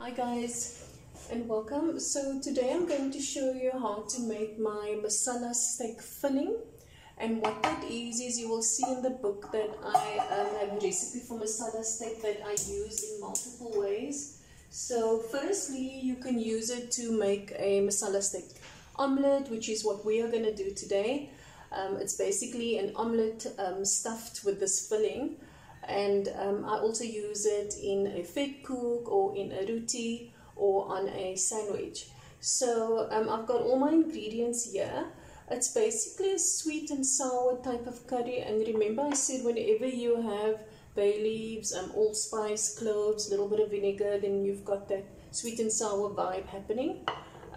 Hi guys and welcome. So today I'm going to show you how to make my masala steak filling and what that is is you will see in the book that I um, have a recipe for masala steak that I use in multiple ways. So firstly you can use it to make a masala steak omelette which is what we are going to do today. Um, it's basically an omelette um, stuffed with this filling and um, I also use it in a vetkoek or in a roti or on a sandwich. So um, I've got all my ingredients here. It's basically a sweet and sour type of curry and remember I said whenever you have bay leaves, um, allspice, cloves, a little bit of vinegar then you've got that sweet and sour vibe happening.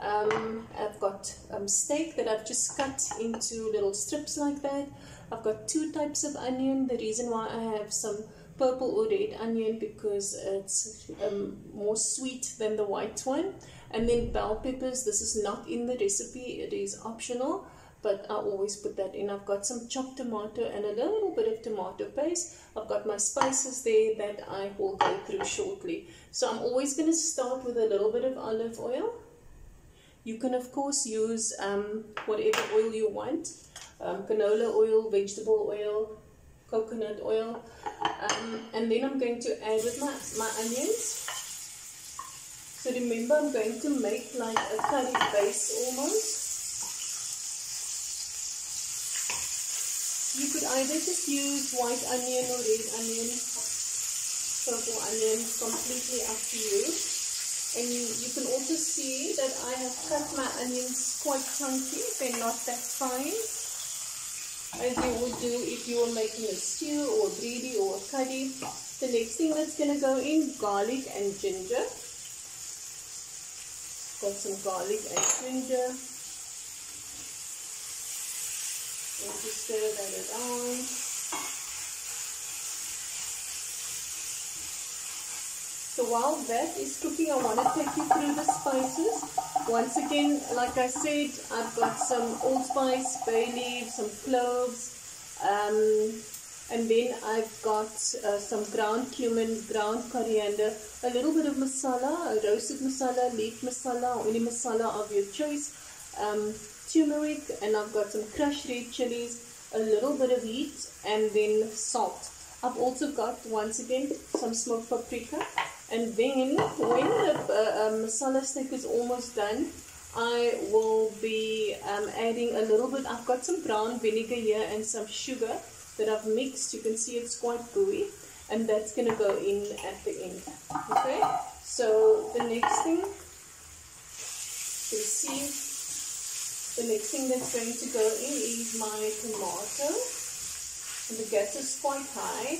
Um, I've got um, steak that I've just cut into little strips like that. I've got two types of onion. The reason why I have some purple or red onion because it's um, more sweet than the white one. And then bell peppers. This is not in the recipe. It is optional. But I always put that in. I've got some chopped tomato and a little bit of tomato paste. I've got my spices there that I will go through shortly. So I'm always going to start with a little bit of olive oil. You can of course use um, whatever oil you want um, canola oil, vegetable oil, coconut oil. Um, and then I'm going to add with my, my onions. So remember I'm going to make like a curry base almost. You could either just use white onion or red onion, purple onion, completely up to you. And you, you can also see that I have cut my onions quite chunky, they're not that fine as you would do if you were making a stew or bredie or a curry. The next thing that's going to go in, garlic and ginger. Got some garlic and ginger. And just stir that around. So while that is cooking, I want to take you through the spices. Once again, like I said, I've got some allspice, bay leaves, some cloves, um, and then I've got uh, some ground cumin, ground coriander, a little bit of masala, a roasted masala, leaf masala, or any masala of your choice, um, turmeric, and I've got some crushed red chilies, a little bit of heat, and then salt. I've also got, once again, some smoked paprika, and then when the uh, um, masala steak is almost done, I will be um, adding a little bit. I've got some brown vinegar here and some sugar that I've mixed. You can see it's quite gooey. And that's going to go in at the end. Okay, so the next thing, you see, the next thing that's going to go in is my tomato. And the gas is quite high.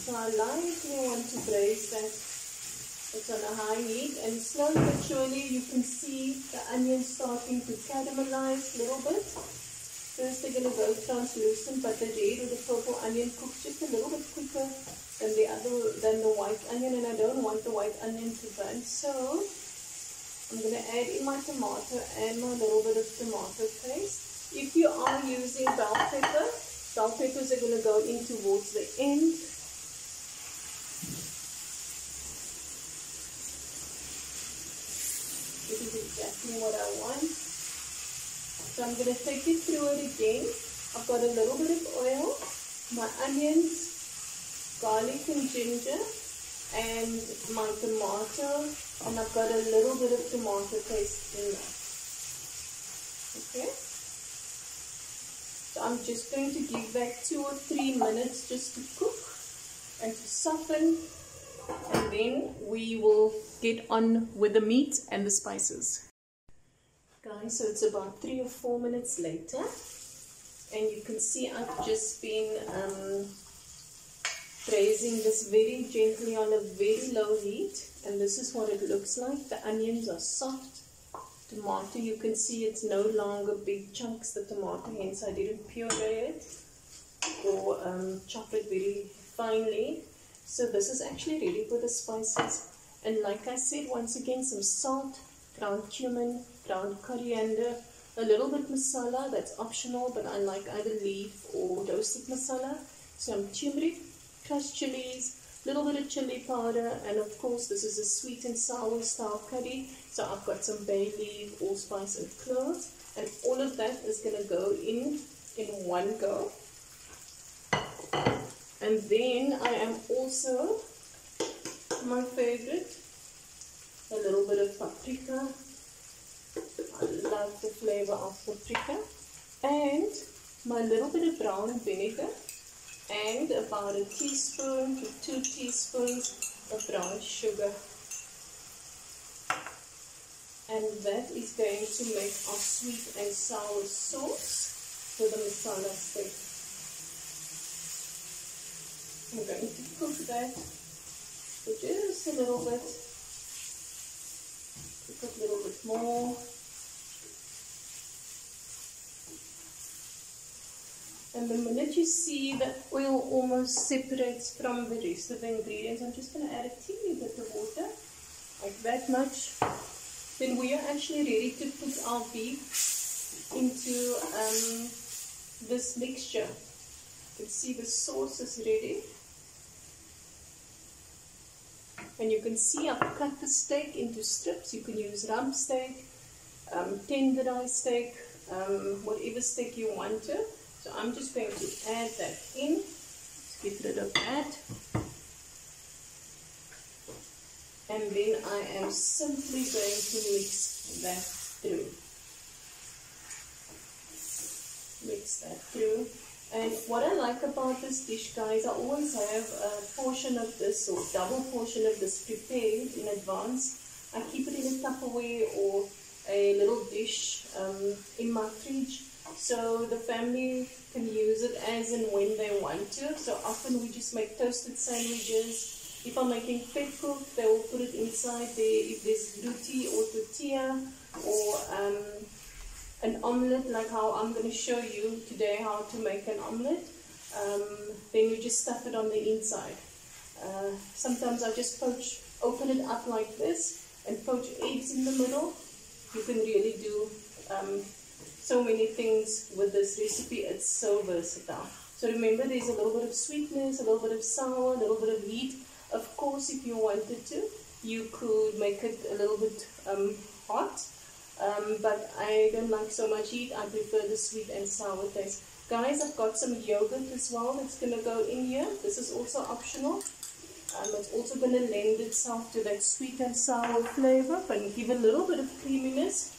So I lightly want to braise that it's on a high heat and slowly but surely you can see the onion starting to caramelize a little bit. First they're going to go translucent but the red or the purple onion cooks just a little bit quicker than the other than the white onion and I don't want the white onion to burn so I'm going to add in my tomato and my little bit of tomato paste. If you are using bell pepper, bell peppers are going to go in towards the end This is what I want. So I'm going to take you through it again. I've got a little bit of oil, my onions, garlic and ginger, and my tomato, and I've got a little bit of tomato paste in there. Okay? So I'm just going to give that two or three minutes just to cook and to soften and then we will get on with the meat and the spices. Guys, so it's about three or four minutes later and you can see I've just been um, braising this very gently on a very low heat and this is what it looks like. The onions are soft. Tomato, you can see it's no longer big chunks, the tomato, hence I didn't puree it or um, chop it very finely so this is actually ready for the spices. And like I said, once again, some salt, ground cumin, ground coriander, a little bit masala, that's optional, but I like either leaf or roasted masala, some turmeric, crushed chilies, little bit of chili powder, and of course this is a sweet and sour style curry. So I've got some bay leaf, allspice and cloves, and all of that is going to go in in one go. And then I am also, my favorite, a little bit of paprika. Love the flavor of paprika. And my little bit of brown vinegar and about a teaspoon to two teaspoons of brown sugar. And that is going to make our sweet and sour sauce for the masala steak. I'm going to cook that for just a little bit. Cook a little bit more. And the minute you see the oil almost separates from the rest of the ingredients, I'm just going to add a teeny bit of water, like that much. Then we are actually ready to put our beef into um, this mixture. You can see the sauce is ready. And you can see I've cut the steak into strips. You can use rump steak, um, tenderized steak, um, whatever steak you want to. So I'm just going to add that in. Let's get rid of that. And then I am simply going to mix that through. Mix that through. And what I like about this dish, guys, I always have a portion of this or double portion of this prepared in advance. I keep it in a Tupperware or a little dish um, in my fridge so the family can use it as and when they want to. So often we just make toasted sandwiches. If I'm making vetkoek, they will put it inside there. If there's roti or tortilla or um, an omelette, like how I'm going to show you today how to make an omelette, um, then you just stuff it on the inside. Uh, sometimes I just poach, open it up like this and poach eggs in the middle. You can really do um, so many things with this recipe. It's so versatile. So remember there's a little bit of sweetness, a little bit of sour, a little bit of heat. Of course, if you wanted to, you could make it a little bit um, hot. Um, but I don't like so much heat. I prefer the sweet and sour taste. Guys, I've got some yogurt as well that's going to go in here. This is also optional. Um, it's also going to lend itself to that sweet and sour flavor and give a little bit of creaminess.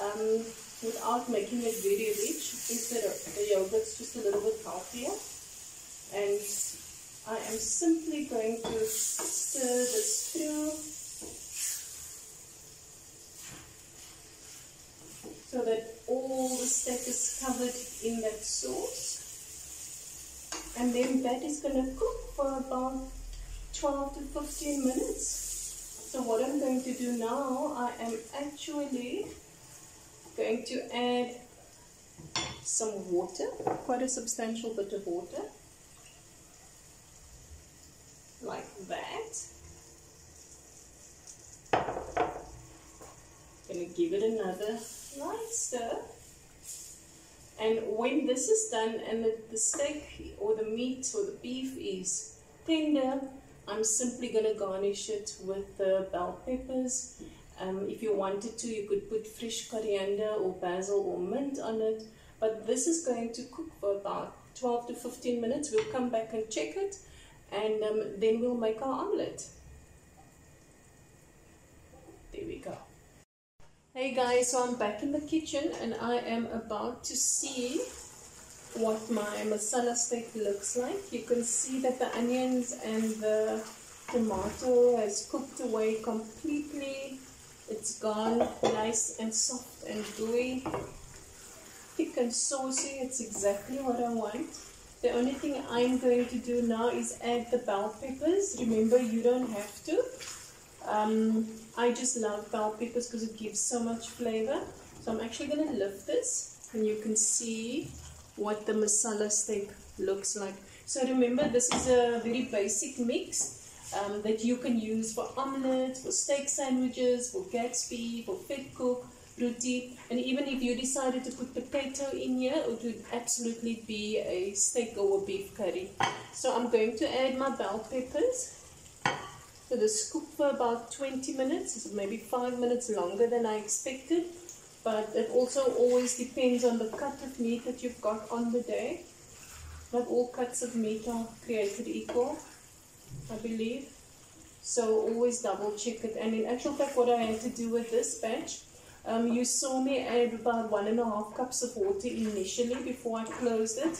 Um, without making it very rich is the, the yogurt's just a little bit healthier. And I am simply going to stir this through so that all the steak is covered in that sauce. And then that is going to cook for about 12 to 15 minutes. So what I'm going to do now I am actually going to add some water, quite a substantial bit of water, like that. Going to give it another light stir. And when this is done and the, the steak or the meat or the beef is tender, I'm simply going to garnish it with the bell peppers um, if you wanted to, you could put fresh coriander or basil or mint on it. But this is going to cook for about 12 to 15 minutes. We'll come back and check it and um, then we'll make our omelette. There we go. Hey guys, so I'm back in the kitchen and I am about to see what my masala steak looks like. You can see that the onions and the tomato has cooked away completely it's gone nice and soft and gooey. Thick and saucy, it's exactly what I want. The only thing I'm going to do now is add the bell peppers. Remember, you don't have to. Um, I just love bell peppers because it gives so much flavor. So I'm actually going to lift this and you can see what the masala steak looks like. So remember, this is a very basic mix um, that you can use for omelets, for steak sandwiches, for Gatsby, for vetkoek. roti. And even if you decided to put potato in here, it would absolutely be a steak or a beef curry. So I'm going to add my bell peppers. So this cook for about 20 minutes, maybe 5 minutes longer than I expected. But it also always depends on the cut of meat that you've got on the day. Not all cuts of meat are created equal, I believe. So always double check it. And in actual fact, what I had to do with this batch, um, you saw me add about one and a half cups of water initially before I closed it.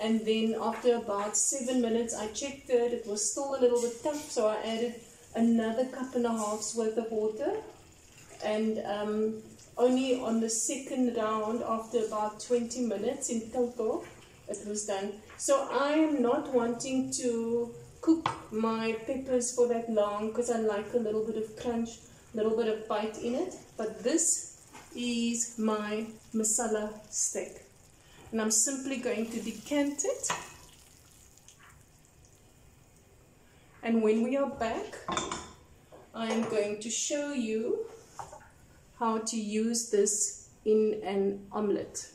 And then after about seven minutes, I checked it. It was still a little bit tough, so I added another cup and a half's worth of water. And um, only on the second round, after about 20 minutes in total, it was done. So I am not wanting to cook my peppers for that long because I like a little bit of crunch, a little bit of bite in it. But this is my masala steak. And I'm simply going to decant it. And when we are back, I'm going to show you how to use this in an omelette.